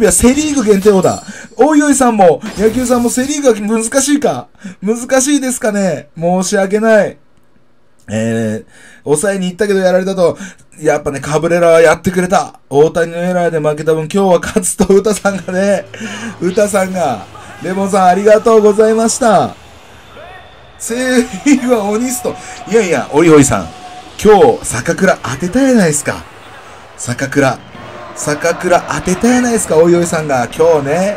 日はセリーグ限定オーダー。おいおいさんも、野球さんもセリーグが難しいか？難しいですかね？申し訳ない。えー、抑えに行ったけどやられたと、やっぱね、カブレラはやってくれた。大谷のエラーで負けた分、今日は勝つと、歌さんがね、歌さんが、レモンさんありがとうございました。セリーグは鬼スト。いやいや、おいおいさん。今日、坂倉当てたやないですか。坂倉。坂倉当てたやないですか、おいおいさんが。今日ね。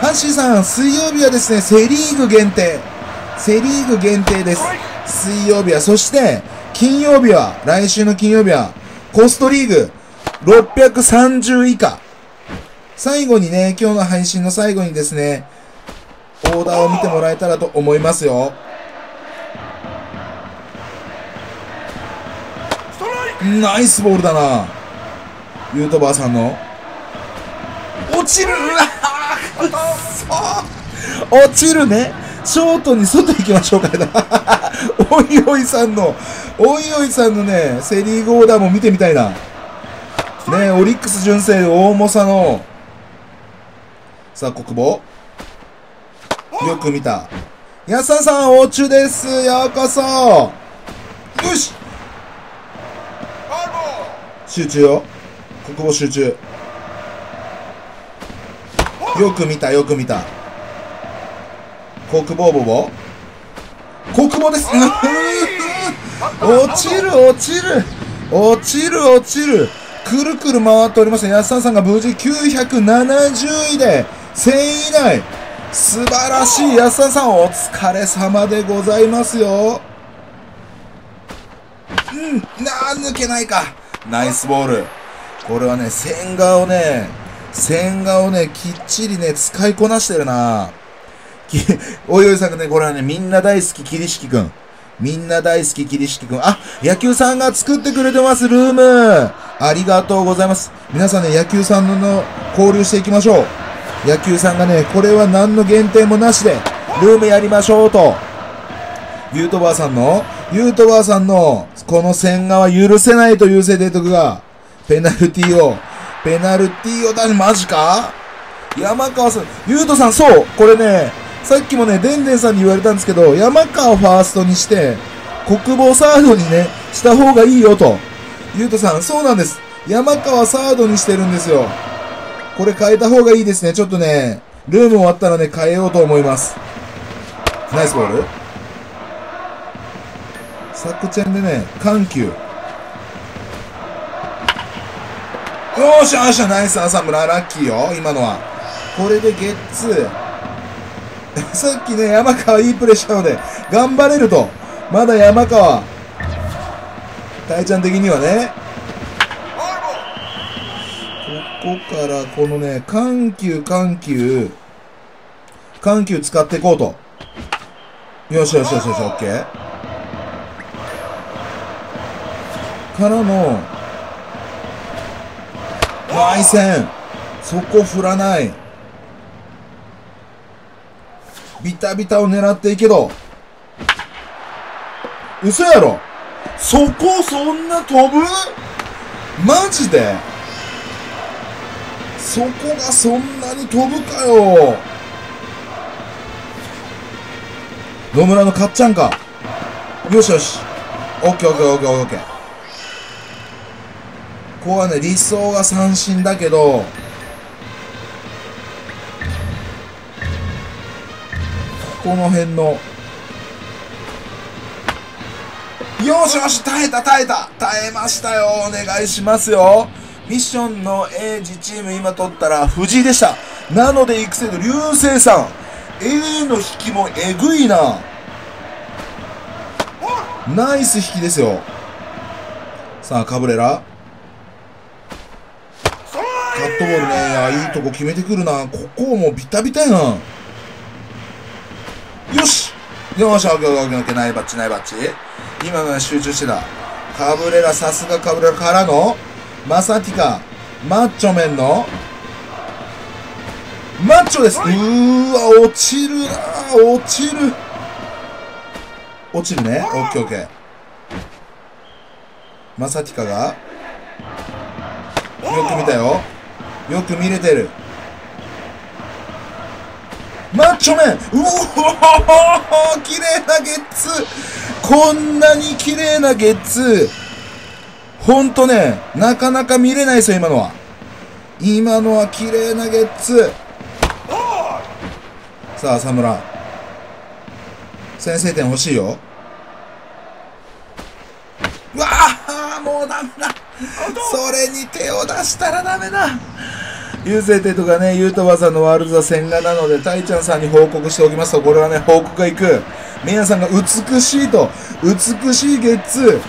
ハッシーさん、水曜日はですね、セリーグ限定。セリーグ限定です。水曜日は。そして、金曜日は、来週の金曜日は、コストリーグ630以下。最後にね、今日の配信の最後にですね、オーダーを見てもらえたらと思いますよ。ナイスボールだな。ユートバーさんの。落ちるうわくっそ落ちるね。ショートに外行きましょうか。おいおいさんの、おいおいさんのね、セリーグオーダーも見てみたいな。ねオリックス純正大重さの、さあ、国母。よく見た。安田さん、おうちゅです。ようこそ。よし集中よ。国母集中。よく見た、よく見た。国母ボボ国母です。落ちる、落ちる。落ちる、落ちる。くるくる回っておりました。安田さんが無事970位で1000位以内。素晴らしい安田さん、お疲れ様でございますよ。うん、なあ、抜けないか。ナイスボール。これはね、線画をね、線画をね、きっちりね、使いこなしてるなきおいおいさんがね、これはね、みんな大好き、桐敷くん。みんな大好き、桐敷くん。あ、野球さんが作ってくれてます、ルーム。ありがとうございます。皆さんね、野球さんのの交流していきましょう。野球さんがね、これは何の限定もなしで、ルームやりましょうと。ゆうとばあさんの、ゆうとばあさんの、この線画は許せないというせ提督が、ペナルティを、ペナルティを出し、マジか？山川さん、ゆうとさん、そう、これね、さっきもね、でんでんさんに言われたんですけど、山川ファーストにして、国防サードにね、した方がいいよと。ゆうとさん、そうなんです。山川サードにしてるんですよ。これ変えた方がいいですね。ちょっとね、ルーム終わったらね、変えようと思います。ナイスボール作チェンでね、緩急。よーしよっしゃ、ナイス浅村、ラッキーよ、今のは。これでゲッツー。さっきね、山川いいプレーしたので、頑張れると。まだ山川。タイちゃん的にはね。ここから、このね、緩急、緩急。緩急使っていこうと。よしよしよしよし、オッケー。からの、内線。そこ振らない。ビタビタを狙っていいけど。嘘やろそこそんな飛ぶ？マジで？そこがそんなに飛ぶかよ野村のかっちゃんか。よしよし。オッケーオッケーオッケーオッケー。ここはね、理想が三振だけど、この辺の、よしよし、耐えた耐えた耐えましたよお願いしますよミッションの A 自チーム今取ったら藤井でした。なので育成の流星さん。A の引きもえぐいな。ナイス引きですよ。さあ、カブレラ。カットボールね。いや、いいとこ決めてくるな。ここもうビタビタやな。よしよし、オッケーオッケーオッケー、ないバッチ、ないバッチ。今のは集中してた。カブレラ、さすがカブレラからの、マサティカ、マッチョメンの、マッチョです。うーわ、落ちるな落ちる。落ちるね。オッケーオッケー。マサティカが、よく見たよ。よく見れてる。マッチョメンうお綺麗なゲッツこんなに綺麗なゲッツほんとね、なかなか見れないですよ、今のは。今のは綺麗なゲッツさあ、浅村。先制点欲しいよ。うわあもうダメだそれに手を出したらダメだ優勢帝とかね、ゆうとばさんのワールド戦画なので、たいちゃんさんに報告しておきますと、これはね、報告がいく。みやさんが美しいと、美しいゲッツ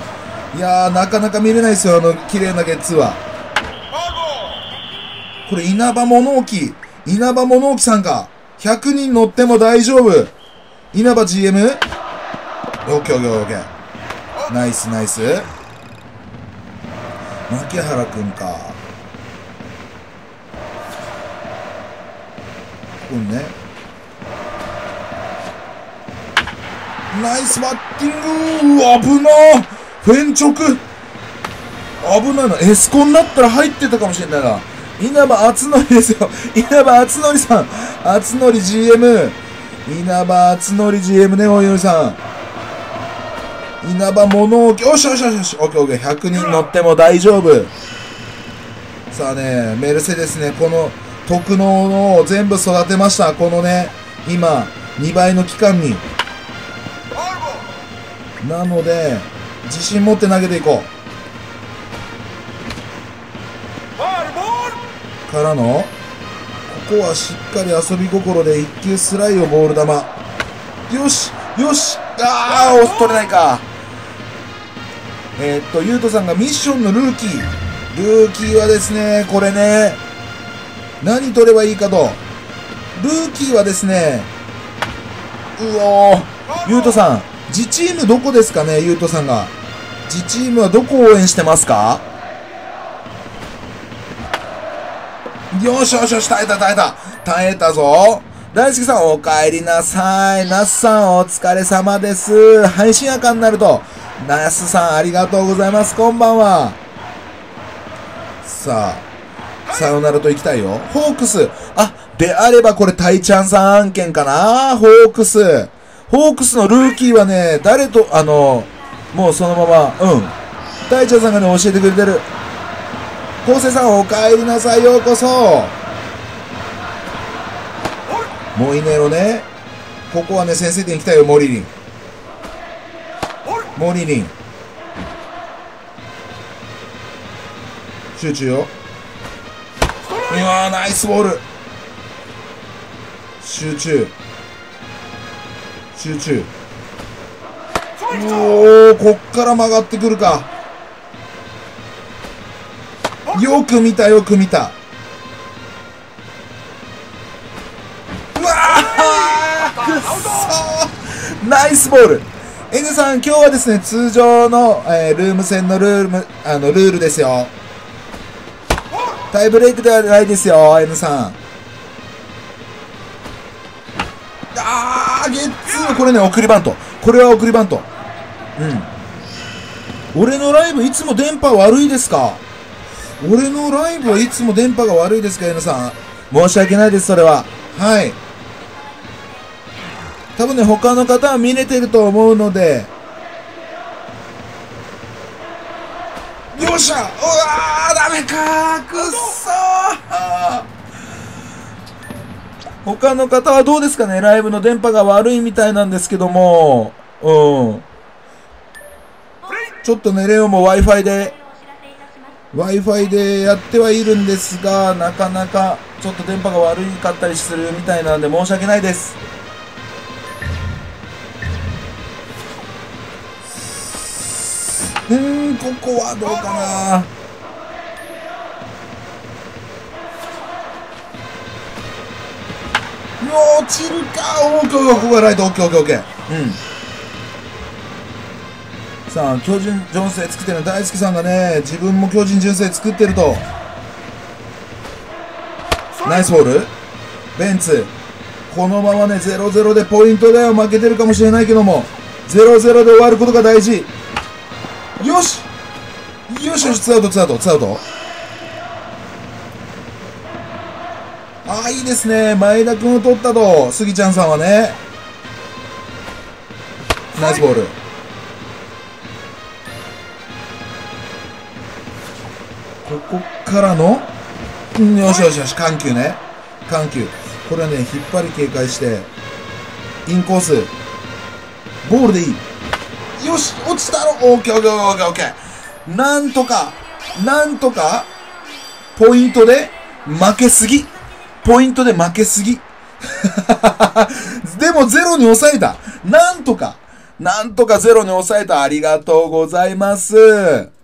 ー。いやー、なかなか見れないですよ、あの、綺麗なゲッツーは。これ、稲葉物置。稲葉物置さんか。100人乗っても大丈夫。稲葉 GM? オッケーオッケーオッケー。ナイスナイス。牧原くんか。これね。ナイスバッティング危なフェン直危ないな。エスコンだったら入ってたかもしれないな。稲葉敦則ですよ。稲葉敦則さん。敦則 GM。稲葉敦則 GM ね、おゆるさん。稲葉物置。よしよしよしよし。オッケーオッケー。100人乗っても大丈夫。さあね、メルセデスね、この特能を全部育てました。このね、今、2倍の期間に。なので、自信持って投げていこう。からの、ここはしっかり遊び心で一球スライをボール球。よしよしああ押し取れないか。えー、っと、ゆうとさんがミッションのルーキー。ルーキーはですね、これね、何取ればいいかと。ルーキーはですね、うおー、ゆうとさん、自チームどこですかね、ゆうとさんが。自チームはどこを応援してますか？よしよしよし、耐えた耐えた。耐えたぞ。大輔さん、お帰りなさい。ナスさん、お疲れ様です。配信赤になると、ナスさん、ありがとうございます。こんばんは。さあ、さよならと行きたいよ。ホークス。あ、であればこれ、タイちゃんさん案件かなホークス。ホークスのルーキーはね、誰と、あの、もうそのまま、うん。タイちゃんさんがね、教えてくれてる。昴生さんお帰りなさいようこそモイネロねここはね先制点行きたいよモリリンモリリン集中よいやナイスボール。集中。集中。おおこっから曲がってくるか。よく見たよく見た。うわーくっナイスボール。N さん今日はですね通常の、えー、ルーム戦のルールあのルールですよ。タイブレイクではないですよ N さんあーゲッツーこれね送りバントこれは送りバントうん俺のライブいつも電波悪いですか？俺のライブはいつも電波が悪いですか、皆さん。申し訳ないです、それは。はい。多分ね、他の方は見れてると思うので。よっしゃうわーダメかくっそー他の方はどうですかね？ライブの電波が悪いみたいなんですけども。うん。ちょっとね、レオも Wi-Fi で Wi-Fi でやってはいるんですが、なかなかちょっと電波が悪かったりするみたいなので申し訳ないです。うん、ここはどうかな？落ちるか。オーケー、ここがライト、オッケー、オッケー、オッケー。うん。さあ巨人純正作ってるの大輔さんがね自分も巨人純正作ってると。ナイスボール。ベンツ。このままね0-0でポイントでは負けてるかもしれないけども。0-0で終わることが大事。よし。よしよしツアウトツアウトツアウト。ああ、いいですね。前田君を取ったと、スギちゃんさんはね。ナイスボール。ここからの、うんよしよしよし、緩急ね。緩急。これはね、引っ張り警戒して、インコース。ボールでいい。よし、落ちたろオッケーオッケーオッケーケー。なんとか、なんとか、ポイントで負けすぎ。ポイントで負けすぎ。でもゼロに抑えた。なんとか、なんとかゼロに抑えた。ありがとうございます。